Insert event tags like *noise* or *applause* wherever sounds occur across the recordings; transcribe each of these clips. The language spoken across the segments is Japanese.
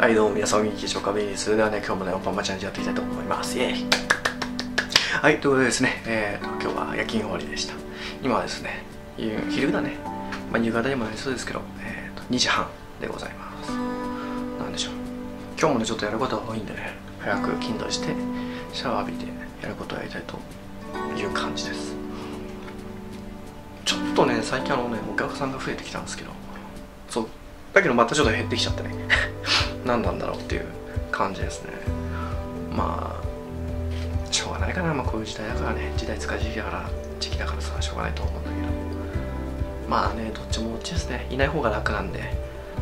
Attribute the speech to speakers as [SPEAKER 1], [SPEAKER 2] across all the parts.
[SPEAKER 1] はいどうも皆さんお元気でしょうか。ベリーですそれではね今日もねワンパンマンチャレンジやっていきたいと思います。イエイ。はいということでですねえー、と今日は夜勤終わりでした。今はですね昼だね。まあ夕方にもなりそうですけど、えー、と2時半でございます。なんでしょう。今日もねちょっとやることが多いんでね早く筋トレしてシャワー浴びてやることをやりたいという感じです。ちょっとね最近あのねお客さんが増えてきたんですけどそうだけどまたちょっと減ってきちゃってね。何なんだろうっていう感じですね。まあしょうがないかな、まあ、こういう時代だからね。時代使い時期だから時期だからさしょうがないと思うんだけど。まあねどっちもどっちですね。いない方が楽なんで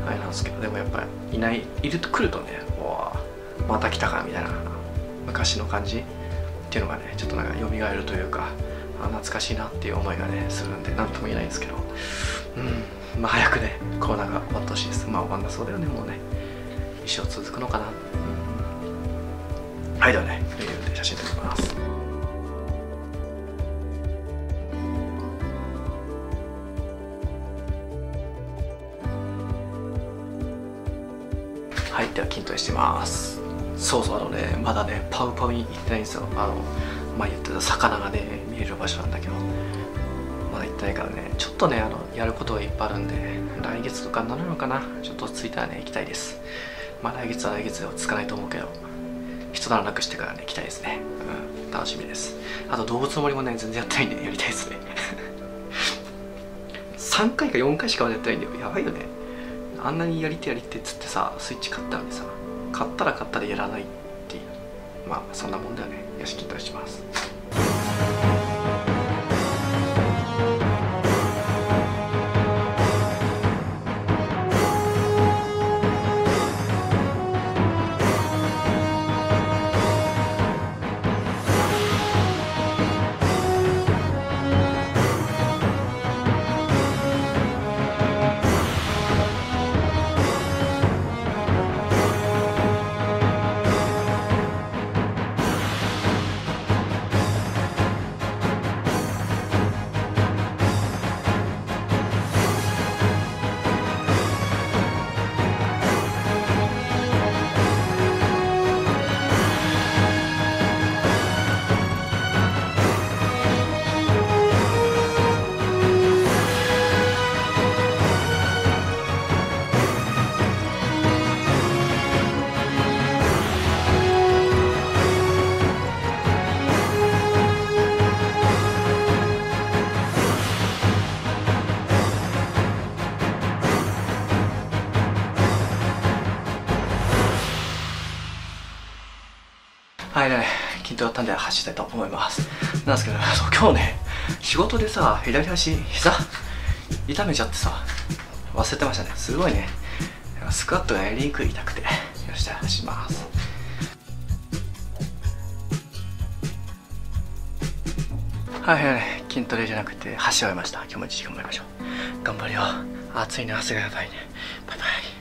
[SPEAKER 1] あれなんですけど。でもやっぱりいないいると来るとねわまた来たかみたいな昔の感じ。っていうのがねちょっとなんか蘇るというかあ懐かしいなっていう思いがねするんで何とも言えないんですけど。うん。まあ早くねコロナーが終わってほしいです。まあ終わんなそうだよねもうね。一生続くのかな、うん、はいではねレビューで写真撮ります。はいでは筋トレしてます。そうそうあのねまだねパウパウに行ってないんですよ。あの前言ってた魚がね見える場所なんだけど。まだ行ってないからね。ちょっとねあのやることがいっぱいあるんで来月とかになるのかな。ちょっと着いたらね行きたいですまあ来月は来月ではつかないと思うけど一段落してからね行きたいですね。うん楽しみです。あと動物の森もね全然やってないんでやりたいですね。*laughs* 3回か4回しかやってないんだよやばいよね。あんなにやりてやりてっつってさスイッチ買ったのにさ買ったら買ったでやらないっていうまあそんなもんだよね。よし筋トレします。はいね筋トレやったんで走りたいと思います。なんですけど *laughs* 今日ね仕事でさ左足膝痛めちゃってさ忘れてましたね。すごいね。スクワットがやりにくい痛くてよしじゃあ走ります。はいはい筋トレじゃなくて走り終えました。今日も1時間頑張りましょう。頑張るよ。暑いね汗がやばいね。バイバイ。